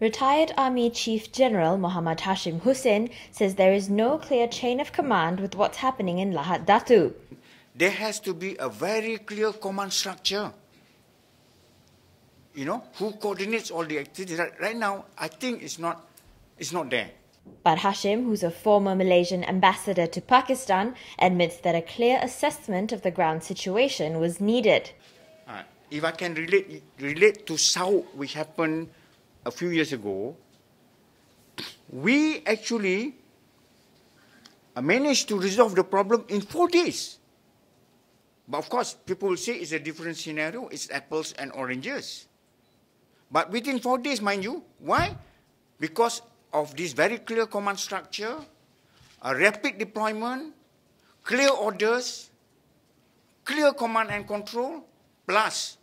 Retired Army Chief General Muhammad Hashim Hussein says there is no clear chain of command with what's happening in Lahad Datu. There has to be a very clear command structure. You know, who coordinates all the activities. Right, right now, I think it's not, it's not there. But Hashim, who's a former Malaysian ambassador to Pakistan, admits that a clear assessment of the ground situation was needed. Uh, if I can relate, relate to Sauk, which happened a few years ago, we actually uh, managed to resolve the problem in four days. But of course, people will say it's a different scenario, it's apples and oranges. But within four days, mind you, why? Because of this very clear command structure, a rapid deployment, clear orders, clear command and control, plus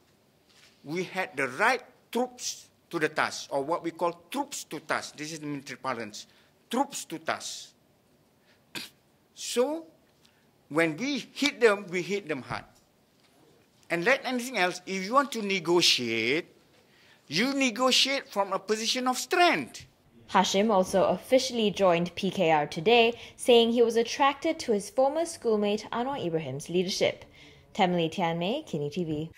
we had the right troops to the task, or what we call troops to task. This is the military parlance. Troops to task. so, when we hit them, we hit them hard. And like anything else, if you want to negotiate, you negotiate from a position of strength. Hashim also officially joined PKR today, saying he was attracted to his former schoolmate Anwar Ibrahim's leadership. Temily Tianmay, Kini TV.